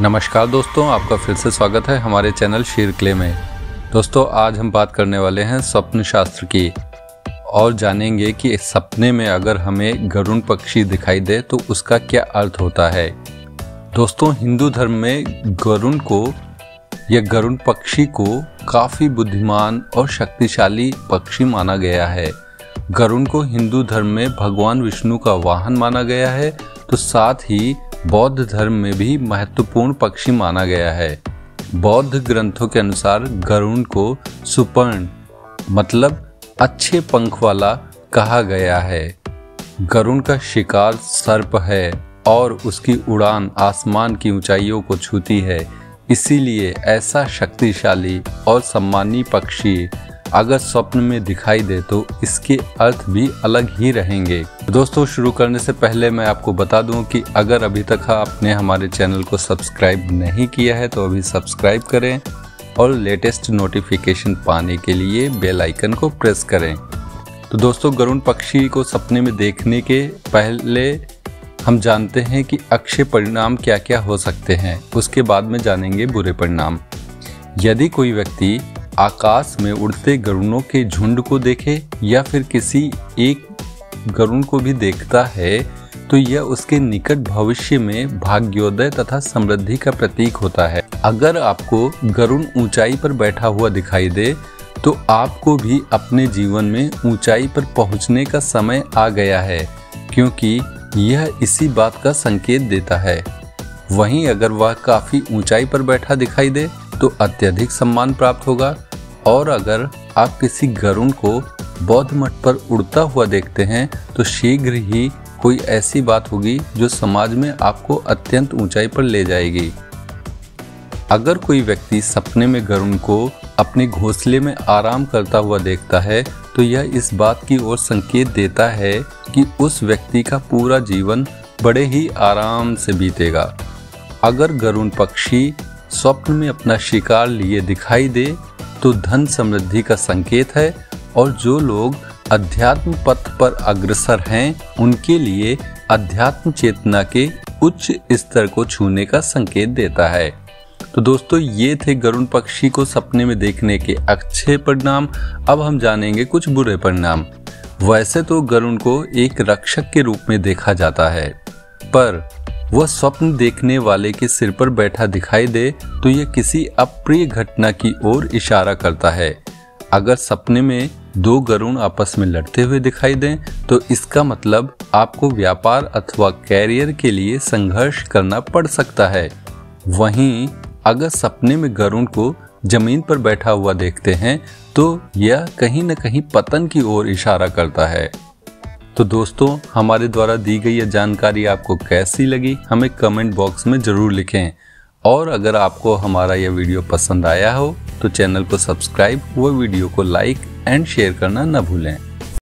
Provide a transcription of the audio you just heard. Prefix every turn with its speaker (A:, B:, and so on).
A: नमस्कार दोस्तों, आपका फिर से स्वागत है हमारे चैनल शीर क्ले में। दोस्तों, आज हम बात करने वाले हैं स्वप्न शास्त्र की और जानेंगे कि सपने में अगर हमें गरुण पक्षी दिखाई दे तो उसका क्या अर्थ होता है। दोस्तों, हिंदू धर्म में गरुण को या गरुण पक्षी को काफ़ी बुद्धिमान और शक्तिशाली पक्षी माना गया है। गरुण को हिंदू धर्म में भगवान विष्णु का वाहन माना गया है। तो साथ ही बौद्ध धर्म में भी महत्वपूर्ण पक्षी माना गया है। बौद्ध ग्रंथों के अनुसार गरुण को सुपर्ण मतलब अच्छे पंख वाला कहा गया है। गरुण का शिकार सर्प है और उसकी उड़ान आसमान की ऊंचाइयों को छूती है। इसीलिए ऐसा शक्तिशाली और सम्मानी पक्षी अगर स्वप्न में दिखाई दे तो इसके अर्थ भी अलग ही रहेंगे। दोस्तों, शुरू करने से पहले मैं आपको बता दूँ कि अगर अभी तक आपने हमारे चैनल को सब्सक्राइब नहीं किया है तो अभी सब्सक्राइब करें और लेटेस्ट नोटिफिकेशन पाने के लिए बेल आइकन को प्रेस करें। तो दोस्तों, गरुण पक्षी को सपने में देखने के पहले हम जानते हैं कि अक्षय परिणाम क्या क्या हो सकते हैं। उसके बाद में जानेंगे बुरे परिणाम। यदि कोई व्यक्ति आकाश में उड़ते गरुणों के झुंड को देखे या फिर किसी एक गरुण को भी देखता है तो यह उसके निकट भविष्य में भाग्योदय तथा समृद्धि का प्रतीक होता है। अगर आपको गरुण ऊंचाई पर बैठा हुआ दिखाई दे तो आपको भी अपने जीवन में ऊंचाई पर पहुँचने का समय आ गया है, क्योंकि यह इसी बात का संकेत देता है। वहीं अगर वह काफ़ी ऊंचाई पर बैठा दिखाई दे तो अत्यधिक सम्मान प्राप्त होगा। और अगर आप किसी गरुण को बौद्ध मठ पर उड़ता हुआ देखते हैं तो शीघ्र ही कोई ऐसी बात होगी जो समाज में आपको अत्यंत ऊंचाई पर ले जाएगी। अगर कोई व्यक्ति सपने में गरुण को अपने घोंसले में आराम करता हुआ देखता है तो यह इस बात की ओर संकेत देता है कि उस व्यक्ति का पूरा जीवन बड़े ही आराम से बीतेगा। अगर गरुण पक्षी स्वप्न में अपना शिकार लिए दिखाई दे तो धन समृद्धि का संकेत है और जो लोग अध्यात्म पथ पर अग्रसर हैं, उनके लिए अध्यात्म चेतना के उच्च स्तर को छूने का संकेत देता है। तो दोस्तों, ये थे गरुण पक्षी को सपने में देखने के अच्छे परिणाम। अब हम जानेंगे कुछ बुरे परिणाम। वैसे तो गरुण को एक रक्षक के रूप में देखा जाता है, पर वह स्वप्न देखने वाले के सिर पर बैठा दिखाई दे तो यह किसी अप्रिय घटना की ओर इशारा करता है। अगर सपने में दो गरुण आपस में लड़ते हुए दिखाई दें तो इसका मतलब आपको व्यापार अथवा कैरियर के लिए संघर्ष करना पड़ सकता है। वहीं, अगर सपने में गरुण को ज़मीन पर बैठा हुआ देखते हैं तो यह कहीं न कहीं पतन की ओर इशारा करता है। तो दोस्तों, हमारे द्वारा दी गई यह जानकारी आपको कैसी लगी, हमें कमेंट बॉक्स में ज़रूर लिखें। और अगर आपको हमारा यह वीडियो पसंद आया हो तो चैनल को सब्सक्राइब व वीडियो को लाइक एंड शेयर करना न भूलें।